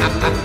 ha ha